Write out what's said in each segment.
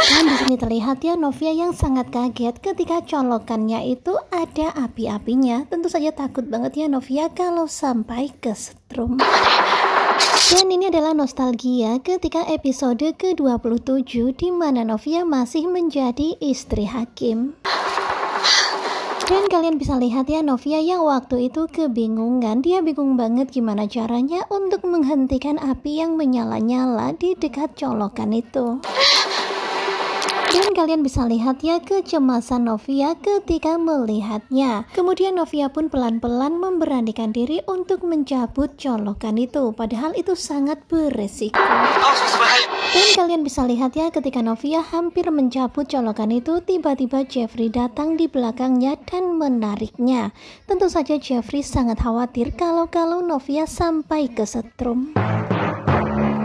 Dan di sini terlihat ya Novia yang sangat kaget ketika colokannya itu ada api-apinya. Tentu saja takut banget ya Novia kalau sampai kesetrum. Dan ini adalah nostalgia ketika episode ke-27 di mana Novia masih menjadi istri hakim. Dan kalian bisa lihat ya Novia yang waktu itu kebingungan Dia bingung banget gimana caranya untuk menghentikan api yang menyala-nyala di dekat colokan itu dan kalian bisa lihat ya kecemasan Novia ketika melihatnya. Kemudian Novia pun pelan-pelan memberanikan diri untuk mencabut colokan itu. Padahal itu sangat beresiko. Dan kalian bisa lihat ya ketika Novia hampir mencabut colokan itu, tiba-tiba Jeffrey datang di belakangnya dan menariknya. Tentu saja Jeffrey sangat khawatir kalau-kalau Novia sampai kesetrum.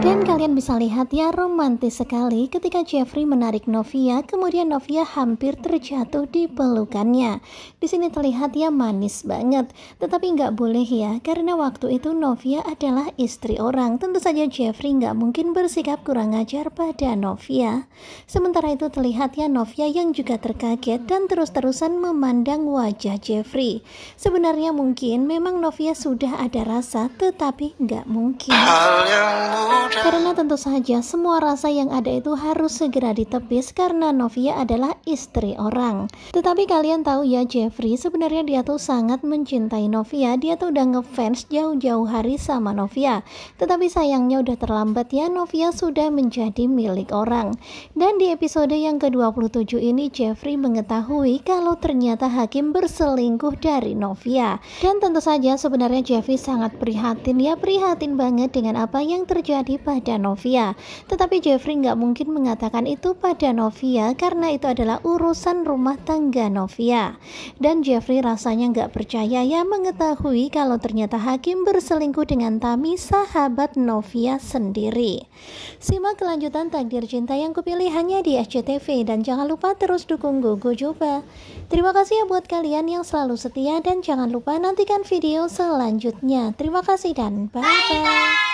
Dan kalian bisa lihat ya romantis sekali ketika Jeffrey menarik Novia, kemudian Novia hampir terjatuh di pelukannya. Di sini terlihat ya manis banget, tetapi nggak boleh ya, karena waktu itu Novia adalah istri orang. Tentu saja Jeffrey nggak mungkin bersikap kurang ajar pada Novia. Sementara itu terlihat ya Novia yang juga terkaget dan terus-terusan memandang wajah Jeffrey. Sebenarnya mungkin memang Novia sudah ada rasa, tetapi nggak mungkin. Hal yang mudah karena tentu saja semua rasa yang ada itu harus segera ditepis karena Novia adalah istri orang. Tetapi kalian tahu ya Jeffrey sebenarnya dia tuh sangat mencintai Novia. Dia tuh udah ngefans jauh-jauh hari sama Novia. Tetapi sayangnya udah terlambat ya Novia sudah menjadi milik orang. Dan di episode yang ke-27 ini Jeffrey mengetahui kalau ternyata Hakim berselingkuh dari Novia. Dan tentu saja sebenarnya Jeffrey sangat prihatin ya prihatin banget dengan apa yang terjadi pada Novia. Tetapi Jeffrey nggak mungkin mengatakan itu pada Novia karena itu adalah urusan rumah tangga Novia. Dan Jeffrey rasanya nggak percaya ya mengetahui kalau ternyata Hakim berselingkuh dengan Tami sahabat Novia sendiri. Simak kelanjutan takdir cinta yang kupilih hanya di SCTV dan jangan lupa terus dukung Gogo Coba. Terima kasih ya buat kalian yang selalu setia dan jangan lupa nantikan video selanjutnya. Terima kasih dan bye-bye.